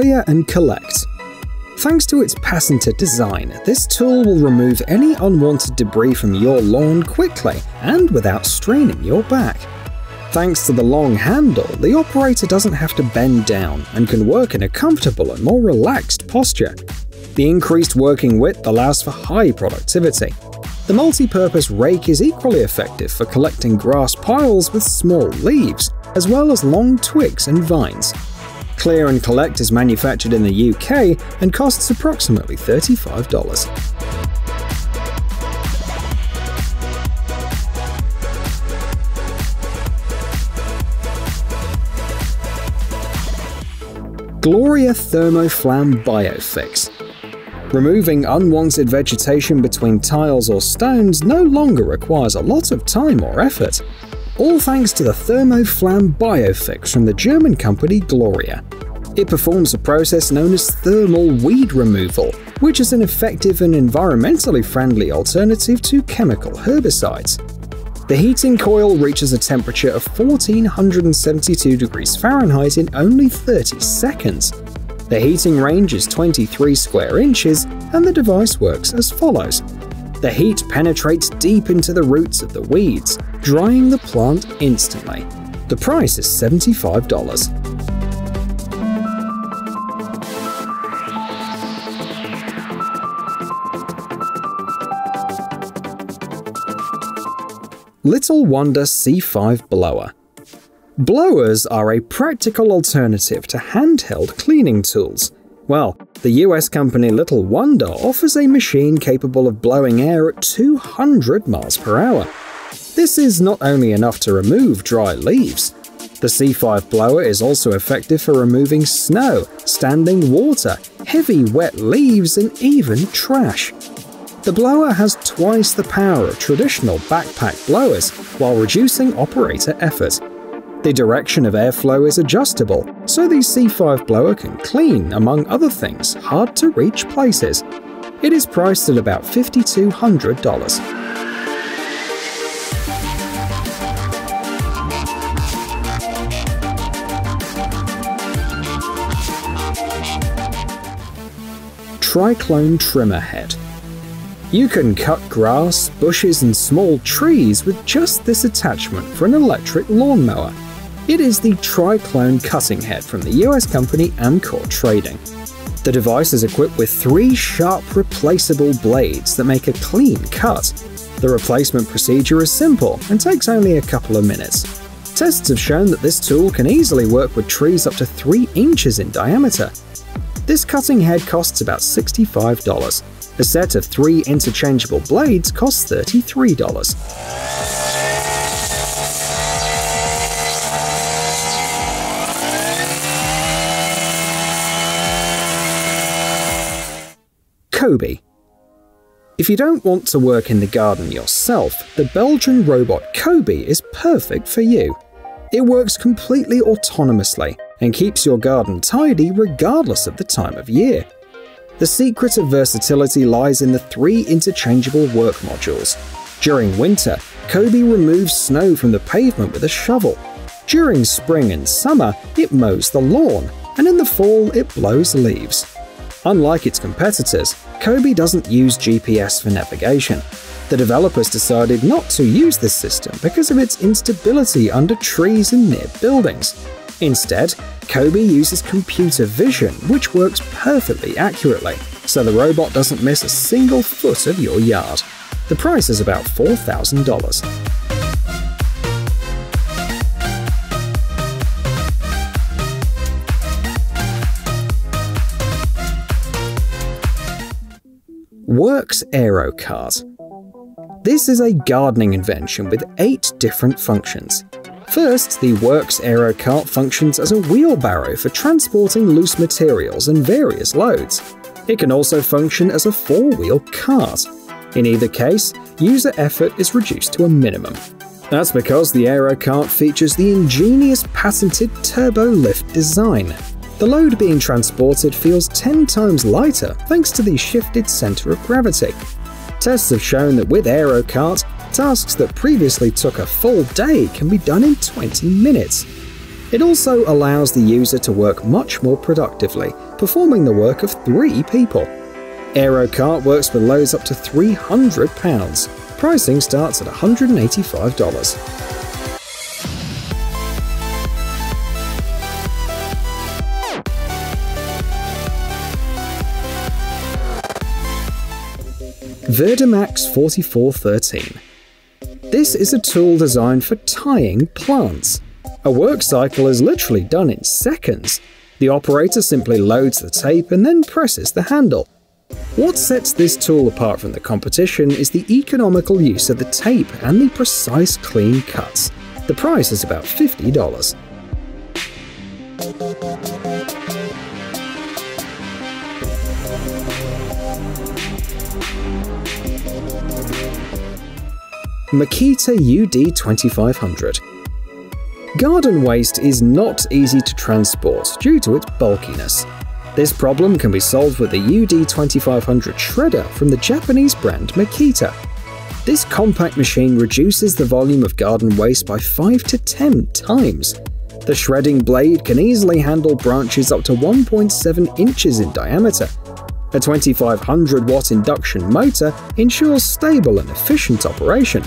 Clear and Collect. Thanks to its patented design, this tool will remove any unwanted debris from your lawn quickly and without straining your back. Thanks to the long handle, the operator doesn't have to bend down and can work in a comfortable and more relaxed posture. The increased working width allows for high productivity. The multi-purpose rake is equally effective for collecting grass piles with small leaves, as well as long twigs and vines. Clear and Collect is manufactured in the UK and costs approximately $35. Gloria Thermoflamm Bio Fix Removing unwanted vegetation between tiles or stones no longer requires a lot of time or effort all thanks to the Thermoflamm Bio Fix from the German company Gloria. It performs a process known as thermal weed removal, which is an effective and environmentally friendly alternative to chemical herbicides. The heating coil reaches a temperature of 1472 degrees Fahrenheit in only 30 seconds. The heating range is 23 square inches, and the device works as follows. The heat penetrates deep into the roots of the weeds, drying the plant instantly. The price is $75. Little Wonder C5 Blower Blowers are a practical alternative to handheld cleaning tools. Well, the US company Little Wonder offers a machine capable of blowing air at 200 miles per hour. This is not only enough to remove dry leaves. The C5 blower is also effective for removing snow, standing water, heavy wet leaves, and even trash. The blower has twice the power of traditional backpack blowers while reducing operator effort. The direction of airflow is adjustable, so the C5 blower can clean, among other things, hard to reach places. It is priced at about $5,200. Tri-Clone Trimmer Head. You can cut grass, bushes, and small trees with just this attachment for an electric lawnmower. It is the Tri-Clone cutting head from the US company Amcor Trading. The device is equipped with three sharp replaceable blades that make a clean cut. The replacement procedure is simple and takes only a couple of minutes. Tests have shown that this tool can easily work with trees up to 3 inches in diameter, this cutting head costs about $65. A set of three interchangeable blades costs $33. Kobi. If you don't want to work in the garden yourself, the Belgian robot Kobi is perfect for you. It works completely autonomously and keeps your garden tidy regardless of the time of year. The secret of versatility lies in the three interchangeable work modules. During winter, Kobi removes snow from the pavement with a shovel. During spring and summer, it mows the lawn, and in the fall, it blows leaves. Unlike its competitors, Kobi doesn't use GPS for navigation. The developers decided not to use this system because of its instability under trees and near buildings. Instead, Kobi uses computer vision, which works perfectly accurately, so the robot doesn't miss a single foot of your yard. The price is about $4,000. Worx AeroCart. This is a gardening invention with eight different functions. First, the Worx AeroCart functions as a wheelbarrow for transporting loose materials and various loads. It can also function as a four-wheel cart. In either case, user effort is reduced to a minimum. That's because the AeroCart features the ingenious patented turbo lift design. The load being transported feels 10 times lighter thanks to the shifted center of gravity. Tests have shown that with AeroCart, tasks that previously took a full day can be done in 20 minutes. It also allows the user to work much more productively, performing the work of three people. AeroCart works with loads up to £300. Pricing starts at $185. Verdemax 4413. This is a tool designed for tying plants. A work cycle is literally done in seconds. The operator simply loads the tape and then presses the handle. What sets this tool apart from the competition is the economical use of the tape and the precise clean cuts. The price is about $50. Makita UD2500. Garden waste is not easy to transport due to its bulkiness. This problem can be solved with the UD2500 shredder from the Japanese brand Makita. This compact machine reduces the volume of garden waste by 5 to 10 times. The shredding blade can easily handle branches up to 1.7 inches in diameter. A 2500 watt induction motor ensures stable and efficient operation.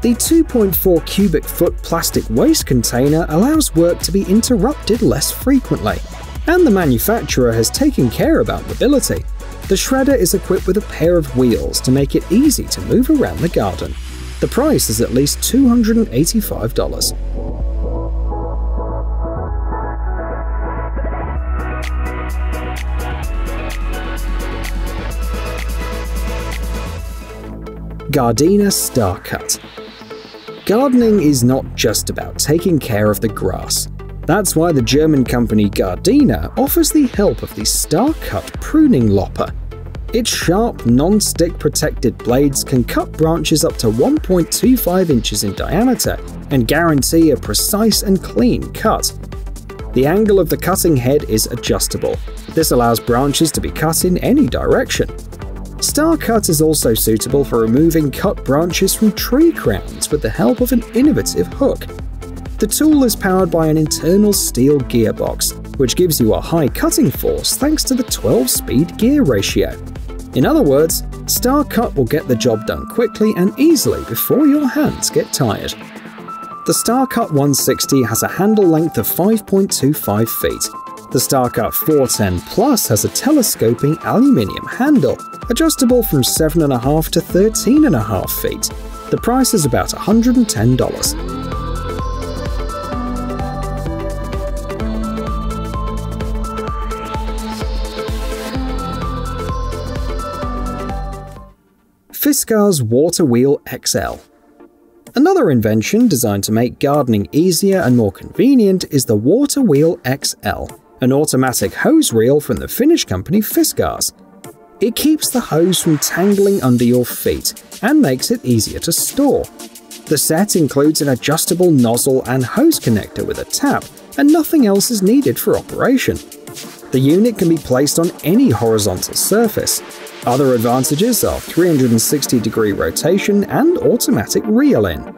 The 2.4 cubic foot plastic waste container allows work to be interrupted less frequently, and the manufacturer has taken care about mobility. The shredder is equipped with a pair of wheels to make it easy to move around the garden. The price is at least $285. Gardena StarCut Gardening is not just about taking care of the grass. That's why the German company Gardena offers the help of the StarCut pruning lopper. Its sharp, non-stick protected blades can cut branches up to 1.25 inches in diameter and guarantee a precise and clean cut. The angle of the cutting head is adjustable. This allows branches to be cut in any direction. StarCut is also suitable for removing cut branches from tree crowns with the help of an innovative hook. The tool is powered by an internal steel gearbox, which gives you a high cutting force thanks to the 12-speed gear ratio. In other words, StarCut will get the job done quickly and easily before your hands get tired. The StarCut 160 has a handle length of 5.25 feet the StarCut 410 Plus has a telescoping aluminium handle, adjustable from 7.5 to 13.5 feet. The price is about $110. Fiskars WaterWheel XL. Another invention designed to make gardening easier and more convenient is the WaterWheel XL an automatic hose reel from the Finnish company Fiskars. It keeps the hose from tangling under your feet and makes it easier to store. The set includes an adjustable nozzle and hose connector with a tap, and nothing else is needed for operation. The unit can be placed on any horizontal surface. Other advantages are 360 degree rotation and automatic reel in.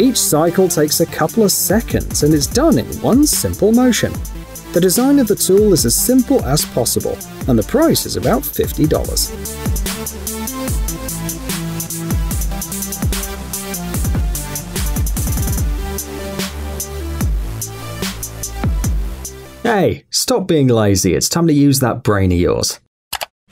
Each cycle takes a couple of seconds and is done in one simple motion. The design of the tool is as simple as possible, and the price is about $50. Hey, stop being lazy, it's time to use that brain of yours.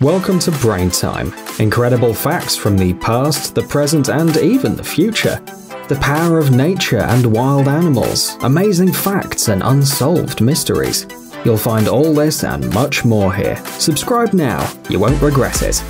Welcome to Brain Time. Incredible facts from the past, the present, and even the future the power of nature and wild animals, amazing facts and unsolved mysteries. You'll find all this and much more here. Subscribe now, you won't regret it.